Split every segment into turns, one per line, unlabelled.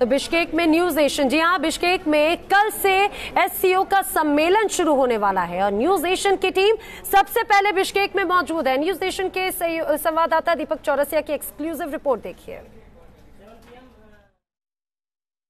तो बिश्केक में news Asian, जी हाँ बिश्केक में कल से एससीओ का सम्मेलन शुरू होने वाला है और न्यूज़ एशियन की टीम सबसे पहले बिश्केक में मौजूद है। न्यूज़ एशियन के संवाददाता दीपक चौरसिया की एक्सक्लूसिव रिपोर्ट देखिए।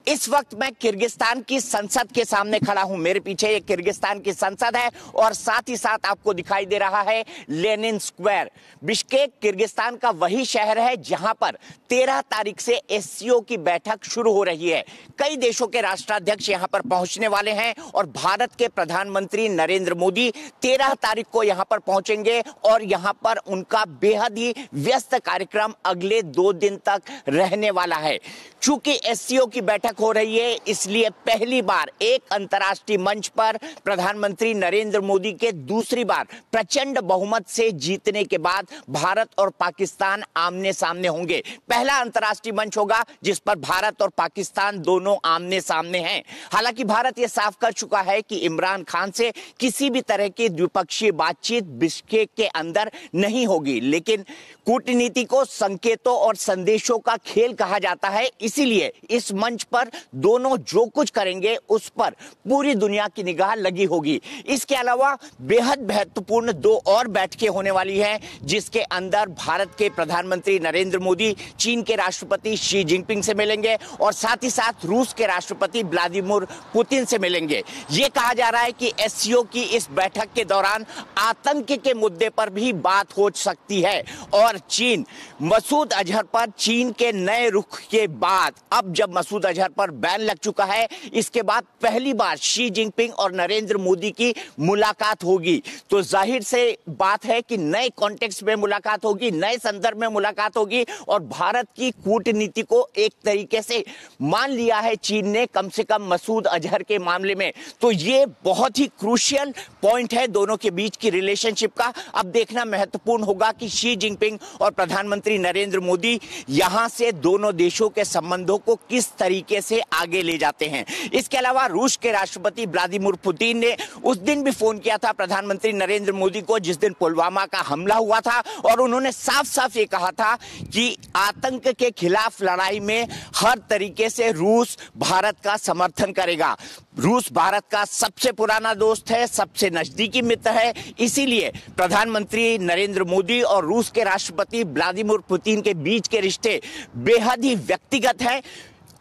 इस वक्त मैं किर्गिस्तान की संसद के सामने खड़ा हूँ। मेरे पीछे एक किर्गिस्तान की संसद है और साथ ही साथ आपको दिखाई दे रहा है लेनिन स्क्वायर। बिश्केक किर्गिस्तान का वही शहर है जहाँ पर 13 तारीख से एससीओ की बैठक शुरू हो रही है। कई देशों के राष्ट्राध्यक्ष यहाँ पर पहुँचने वाले हैं और भारत के प्रधानमंत्री नरेंद्र मोदी तेरह तारीख को यहाँ पर पहुँचेंगे और यहाँ पर उनका बेहद ही व्यस्त कार्यक्रम अगले दो दिन तक रहने वाला है। चूँकि एससीओ की बैठक हो रही है, इसलिए पहली बार एक अंतर्राष्ट्रीय मंच पर प्रधानमंत्री नरेंद्र मोदी के दूसरी बार प्रचंड बहुमत से जीतने के बाद भारत और पाकिस्तान आमने सामने होंगे। पहला अंतर्राष्ट्रीय मंच होगा, जिस पर भारत और पाकिस्तान दोनों आमने सामने हैं। हालाँकि भारत यह साफ़ कर चुका है कि इमरान खान से किसी भी तरह की द्विपक्षीय बातचीत बिश्केक के अंदर नहीं होगी, लेकिन कूटनीति को संकेतों और संदेशों का खेल कहा जाता है। इसीलिए इस मंच पर दोनों जो कुछ करेंगे, उस पर पूरी दुनिया की निगाह लगी होगी। इसके अलावा बेहद महत्वपूर्ण दो और बैठकें होने वाली हैं, जिसके अंदर भारत के प्रधानमंत्री नरेंद्र मोदी, चीन के राष्ट्रपति शी जिनपिंग से मिलेंगे और साथ ही साथ रूस के राष्ट्रपति व्लादिमीर पुतिन से मिलेंगे। ये कहा जा रहा है कि एस की इस बैठक के दौरान आतंक के मुद्दे पर भी बात हो सकती है और चीन, मसूद अजहर पर चीन के नए रुख के बाद, अब जब मसूद अजहर पर बैन लग चुका है। इसके बाद पहली बार शी जिनपिंग और नरेंद्र मोदी की मुलाकात होगी। तो ज़ाहिर से बात है कि नए कॉन्टेक्स्ट में मुलाकात होगी, नए संदर्भ में मुलाकात होगी और भारत की कूटनीति को एक तरीके से मान लिया है चीन ने कम से कम मसूद अजहर के मामले में। तो ये बहुत ही क्रूशियल पॉइंट है दोनों के बीच की रिलेशनशिप का। अब देखना महत्वपूर्ण होगा कि शी जिनपिंग और प्रधानमंत्री नरेंद्र मोदी यहाँ से दोनों देशों के संबंधों को किस तरीके से आगे ले जाते हैं। इसके अलावा रूस के राष्ट्रपति व्लादिमीर पुतिन ने उस दिन भी फ़ोन किया था प्रधानमंत्री नरेंद्र मोदी को, जिस दिन पुलवामा का हमला हुआ था, और उन्होंने साफ़ साफ़ ये कहा था कि आतंक के खिलाफ लड़ाई में हर तरीके से रूस भारत का समर्थन करेगा। रूस भारत का सबसे पुराना दोस्त है, सबसे नजदीकी मित्र है, इसीलिए प्रधानमंत्री नरेंद्र मोदी और रूस के राष्ट्रपति व्लादिमिर पुतिन के बीच के रिश्ते बेहद ही व्यक्तिगत हैं।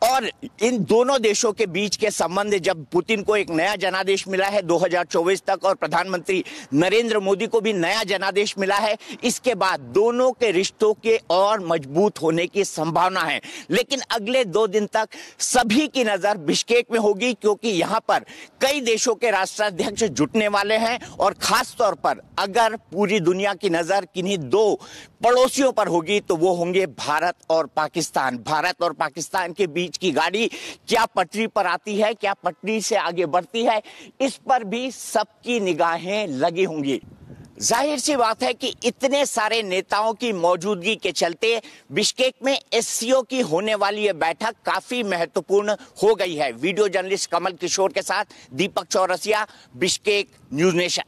और इन दोनों देशों के बीच के संबंध, जब पुतिन को एक नया जनादेश मिला है 2024 तक, और प्रधानमंत्री नरेंद्र मोदी को भी नया जनादेश मिला है, इसके बाद दोनों के रिश्तों के और मज़बूत होने की संभावना है। लेकिन अगले दो दिन तक सभी की नज़र बिश्केक में होगी, क्योंकि यहाँ पर कई देशों के राष्ट्राध्यक्ष जुटने वाले हैं, और खास तौर पर अगर पूरी दुनिया की नज़र किन्हीं दो पड़ोसियों पर होगी तो वो होंगे भारत और पाकिस्तान। भारत और पाकिस्तान के बीच की गाड़ी क्या पटरी पर आती है, क्या पटरी से आगे बढ़ती है, इस पर भी सबकी निगाहें लगी होंगी। ज़ाहिर सी बात है कि इतने सारे नेताओं की मौजूदगी के चलते बिश्केक में एससीओ की होने वाली यह बैठक काफ़ी महत्वपूर्ण हो गई है। वीडियो जर्नलिस्ट कमल किशोर के साथ Deepak Chaurasia, Bishkek News Nation.